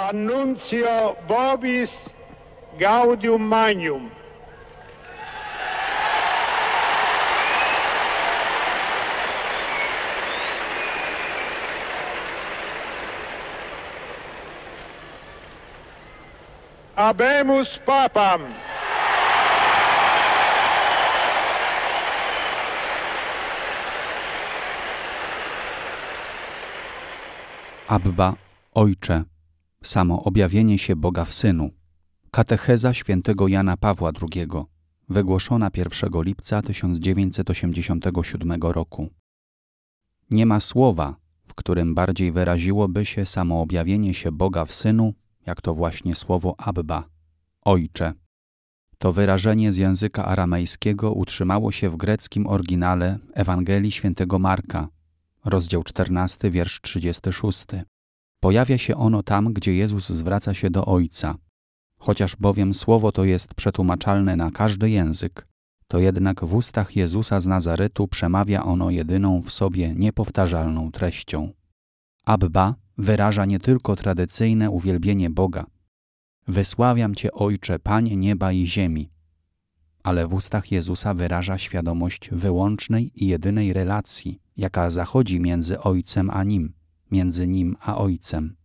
Annuncio vobis gaudium magnum. Habemus papam. Abba, Ojcze, samo objawienie się Boga w Synu. Katecheza świętego Jana Pawła II, wygłoszona 1 lipca 1987 roku. Nie ma słowa, w którym bardziej wyraziłoby się samo objawienie się Boga w Synu, jak to właśnie słowo Abba, Ojcze. To wyrażenie z języka aramejskiego utrzymało się w greckim oryginale Ewangelii świętego Marka, rozdział 14, wiersz 36. Pojawia się ono tam, gdzie Jezus zwraca się do Ojca. Chociaż bowiem słowo to jest przetłumaczalne na każdy język, to jednak w ustach Jezusa z Nazaretu przemawia ono jedyną w sobie niepowtarzalną treścią. Abba wyraża nie tylko tradycyjne uwielbienie Boga. Wysławiam Cię, Ojcze, Panie nieba i ziemi. Ale w ustach Jezusa wyraża świadomość wyłącznej i jedynej relacji, jaka zachodzi między Ojcem a Nim, między Nim a Ojcem.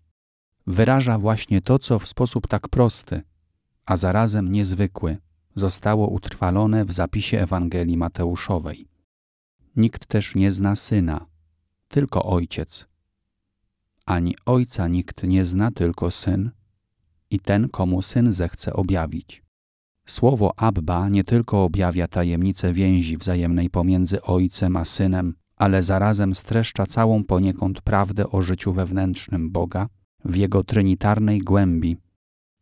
Wyraża właśnie to, co w sposób tak prosty, a zarazem niezwykły, zostało utrwalone w zapisie Ewangelii Mateuszowej. Nikt też nie zna Syna, tylko Ojciec. Ani Ojca nikt nie zna, tylko Syn i ten, komu Syn zechce objawić. Słowo Abba nie tylko objawia tajemnicę więzi wzajemnej pomiędzy Ojcem a Synem, ale zarazem streszcza całą poniekąd prawdę o życiu wewnętrznym Boga w Jego trinitarnej głębi.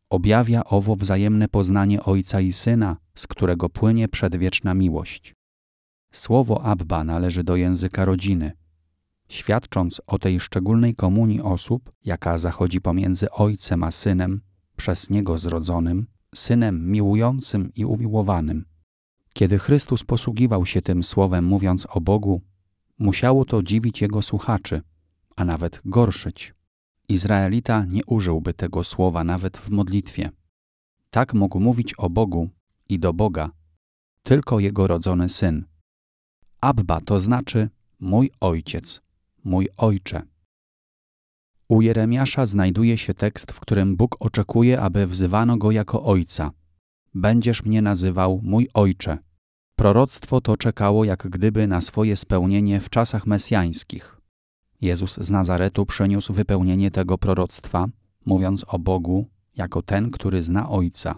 Objawia owo wzajemne poznanie Ojca i Syna, z którego płynie przedwieczna miłość. Słowo Abba należy do języka rodziny, świadcząc o tej szczególnej komunii osób, jaka zachodzi pomiędzy Ojcem a Synem, przez Niego zrodzonym, Synem miłującym i umiłowanym. Kiedy Chrystus posługiwał się tym słowem, mówiąc o Bogu, musiało to dziwić Jego słuchaczy, a nawet gorszyć. Izraelita nie użyłby tego słowa nawet w modlitwie. Tak mógł mówić o Bogu i do Boga tylko Jego rodzony Syn. Abba to znaczy mój Ojciec, mój Ojcze. U Jeremiasza znajduje się tekst, w którym Bóg oczekuje, aby wzywano go jako Ojca. Będziesz mnie nazywał mój Ojcze. Proroctwo to czekało jak gdyby na swoje spełnienie w czasach mesjańskich. Jezus z Nazaretu przyniósł wypełnienie tego proroctwa, mówiąc o Bogu jako ten, który zna Ojca,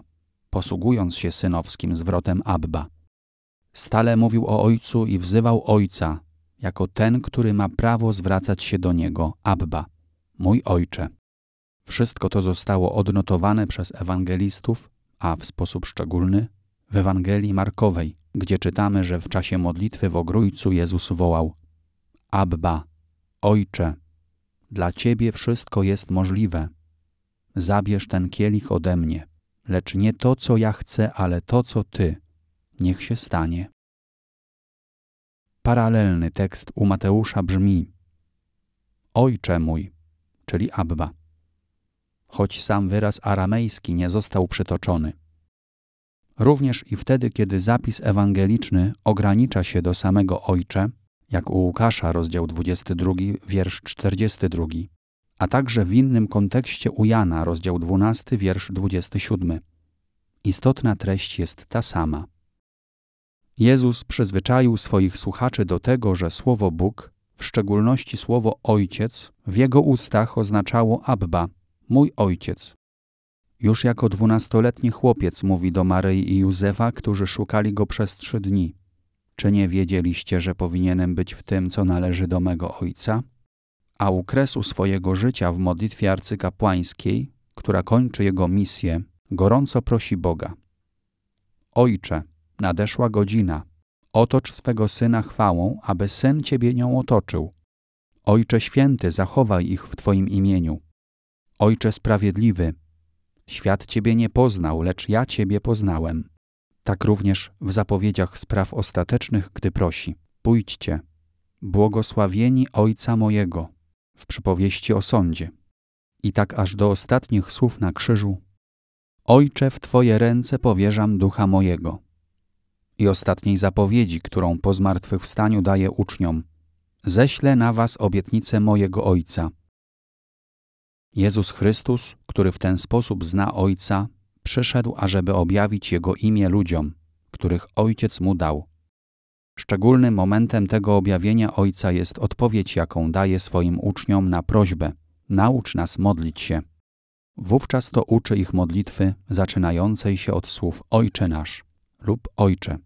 posługując się synowskim zwrotem Abba. Stale mówił o Ojcu i wzywał Ojca jako ten, który ma prawo zwracać się do Niego, Abba, mój Ojcze. Wszystko to zostało odnotowane przez ewangelistów, a w sposób szczególny w Ewangelii Markowej, gdzie czytamy, że w czasie modlitwy w ogrójcu Jezus wołał Abba, Ojcze, dla Ciebie wszystko jest możliwe. Zabierz ten kielich ode mnie, lecz nie to, co ja chcę, ale to, co Ty. Niech się stanie. Paralelny tekst u Mateusza brzmi Ojcze mój, czyli Abba, choć sam wyraz aramejski nie został przytoczony. Również i wtedy, kiedy zapis ewangeliczny ogranicza się do samego Ojcze, jak u Łukasza, rozdział 22, wiersz 42, a także w innym kontekście u Jana, rozdział 12, wiersz 27. Istotna treść jest ta sama. Jezus przyzwyczaił swoich słuchaczy do tego, że słowo Bóg, w szczególności słowo Ojciec, w jego ustach oznaczało Abba, mój Ojciec. Już jako dwunastoletni chłopiec mówi do Maryi i Józefa, którzy szukali go przez trzy dni. Czy nie wiedzieliście, że powinienem być w tym, co należy do mego Ojca? A u kresu swojego życia w modlitwie arcykapłańskiej, która kończy jego misję, gorąco prosi Boga. Ojcze, nadeszła godzina. Otocz swego Syna chwałą, aby Syn Ciebie nią otoczył. Ojcze święty, zachowaj ich w Twoim imieniu. Ojcze sprawiedliwy, świat Ciebie nie poznał, lecz ja Ciebie poznałem. Tak również w zapowiedziach spraw ostatecznych, gdy prosi: Pójdźcie, błogosławieni Ojca mojego, w przypowieści o sądzie. I tak aż do ostatnich słów na krzyżu: Ojcze, w Twoje ręce powierzam ducha mojego. I ostatniej zapowiedzi, którą po zmartwychwstaniu daje uczniom: Ześlę na Was obietnicę mojego Ojca. Jezus Chrystus, który w ten sposób zna Ojca, przyszedł, ażeby objawić Jego imię ludziom, których Ojciec mu dał. Szczególnym momentem tego objawienia Ojca jest odpowiedź, jaką daje swoim uczniom na prośbę: Naucz nas modlić się. Wówczas to uczy ich modlitwy zaczynającej się od słów Ojcze nasz lub Ojcze.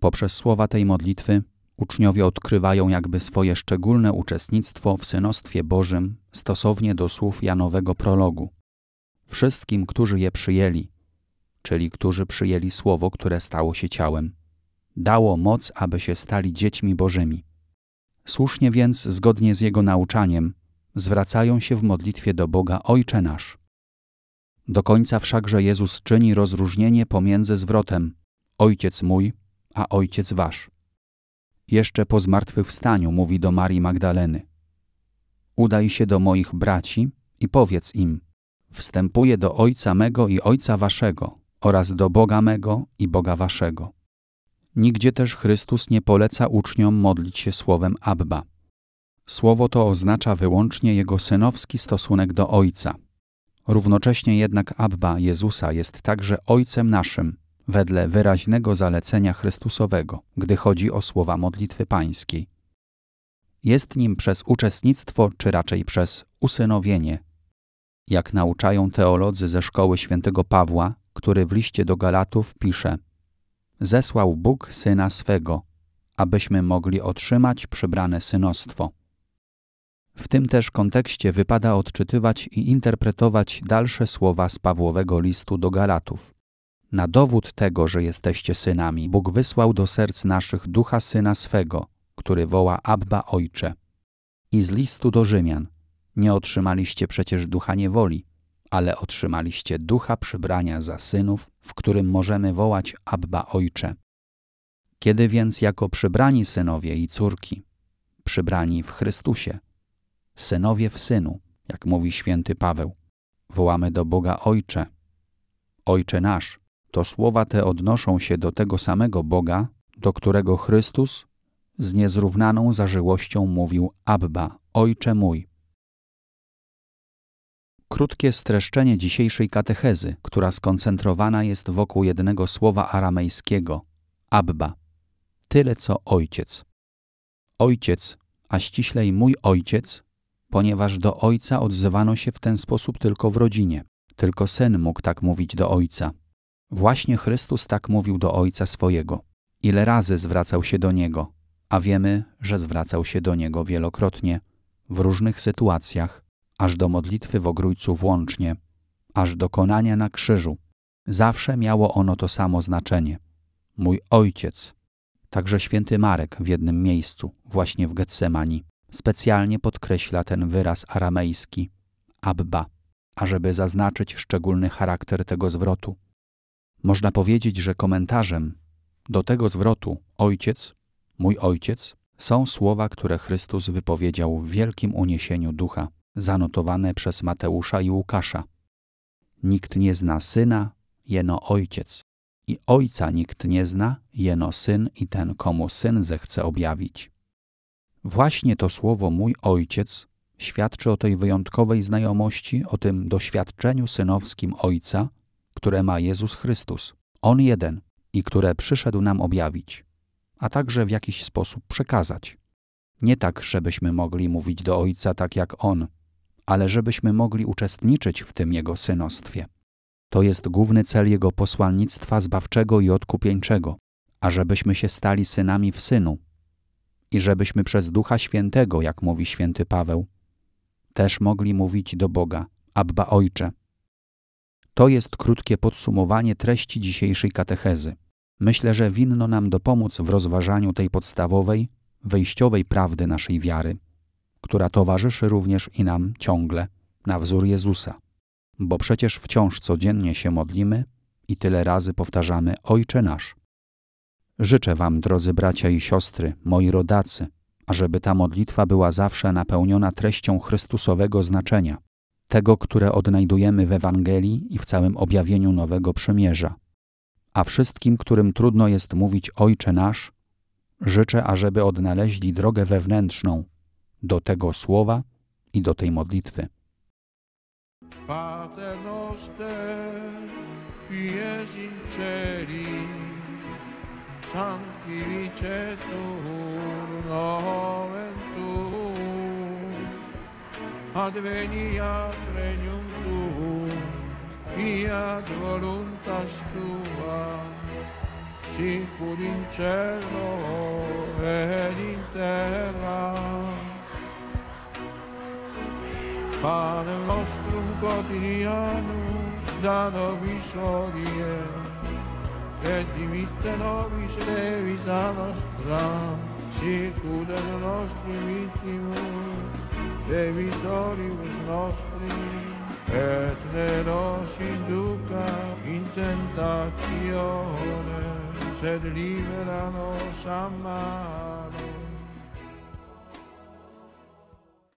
Poprzez słowa tej modlitwy uczniowie odkrywają jakby swoje szczególne uczestnictwo w synostwie Bożym stosownie do słów Janowego prologu. Wszystkim, którzy je przyjęli, czyli którzy przyjęli słowo, które stało się ciałem, dało moc, aby się stali dziećmi Bożymi. Słusznie więc, zgodnie z jego nauczaniem, zwracają się w modlitwie do Boga Ojcze nasz. Do końca wszakże Jezus czyni rozróżnienie pomiędzy zwrotem Ojciec mój, a Ojciec wasz. Jeszcze po zmartwychwstaniu mówi do Marii Magdaleny Udaj się do moich braci i powiedz im Wstępuję do Ojca mego i Ojca waszego oraz do Boga mego i Boga waszego. Nigdzie też Chrystus nie poleca uczniom modlić się słowem Abba. Słowo to oznacza wyłącznie jego synowski stosunek do Ojca. Równocześnie jednak Abba Jezusa jest także Ojcem naszym, wedle wyraźnego zalecenia Chrystusowego, gdy chodzi o słowa modlitwy pańskiej. Jest nim przez uczestnictwo, czy raczej przez usynowienie, jak nauczają teolodzy ze szkoły świętego Pawła, który w liście do Galatów pisze: Zesłał Bóg syna swego, abyśmy mogli otrzymać przybrane synostwo. W tym też kontekście wypada odczytywać i interpretować dalsze słowa z Pawłowego listu do Galatów. Na dowód tego, że jesteście synami, Bóg wysłał do serc naszych ducha syna swego, który woła Abba Ojcze. I z listu do Rzymian. Nie otrzymaliście przecież ducha niewoli, ale otrzymaliście ducha przybrania za synów, w którym możemy wołać Abba Ojcze. Kiedy więc jako przybrani synowie i córki, przybrani w Chrystusie, synowie w Synu, jak mówi święty Paweł, wołamy do Boga Ojcze, Ojcze nasz, to słowa te odnoszą się do tego samego Boga, do którego Chrystus z niezrównaną zażyłością mówił Abba, Ojcze mój. Krótkie streszczenie dzisiejszej katechezy, która skoncentrowana jest wokół jednego słowa aramejskiego Abba. Tyle co ojciec. Ojciec, a ściślej mój ojciec, ponieważ do ojca odzywano się w ten sposób tylko w rodzinie. Tylko syn mógł tak mówić do ojca. Właśnie Chrystus tak mówił do ojca swojego. Ile razy zwracał się do niego, a wiemy, że zwracał się do niego wielokrotnie, w różnych sytuacjach, aż do modlitwy w ogrójcu włącznie, aż do konania na krzyżu. Zawsze miało ono to samo znaczenie. Mój ojciec. Także święty Marek w jednym miejscu, właśnie w Getsemani, specjalnie podkreśla ten wyraz aramejski Abba, ażeby zaznaczyć szczególny charakter tego zwrotu. Można powiedzieć, że komentarzem do tego zwrotu ojciec, mój ojciec, są słowa, które Chrystus wypowiedział w wielkim uniesieniu ducha, zanotowane przez Mateusza i Łukasza. Nikt nie zna syna, jeno ojciec, i ojca nikt nie zna, jeno syn i ten, komu syn zechce objawić. Właśnie to słowo mój ojciec świadczy o tej wyjątkowej znajomości, o tym doświadczeniu synowskim ojca, które ma Jezus Chrystus, On jeden i które przyszedł nam objawić, a także w jakiś sposób przekazać. Nie tak, żebyśmy mogli mówić do Ojca tak jak On, ale żebyśmy mogli uczestniczyć w tym Jego synostwie. To jest główny cel Jego posłannictwa zbawczego i odkupieńczego, ażebyśmy się stali synami w Synu i żebyśmy przez Ducha Świętego, jak mówi święty Paweł, też mogli mówić do Boga, Abba Ojcze. To jest krótkie podsumowanie treści dzisiejszej katechezy. Myślę, że winno nam dopomóc w rozważaniu tej podstawowej, wejściowej prawdy naszej wiary, która towarzyszy również i nam ciągle, na wzór Jezusa. Bo przecież wciąż codziennie się modlimy i tyle razy powtarzamy Ojcze nasz. Życzę Wam, drodzy bracia i siostry, moi rodacy, ażeby ta modlitwa była zawsze napełniona treścią Chrystusowego znaczenia, tego, które odnajdujemy w Ewangelii i w całym objawieniu Nowego Przymierza. A wszystkim, którym trudno jest mówić Ojcze nasz, życzę, ażeby odnaleźli drogę wewnętrzną do tego słowa i do tej modlitwy. Pater noster, sanctificetur nomen adveniat regnum tuum, fiat voluntas tua, sicur in cielo ed in terra. Pane nostrum quotidianum da nobis odie, et dimitte nobis levita nostra, circudano nostri vittimo, e vittorius nostri, et ne nos induca in tentazione, sed libera nos a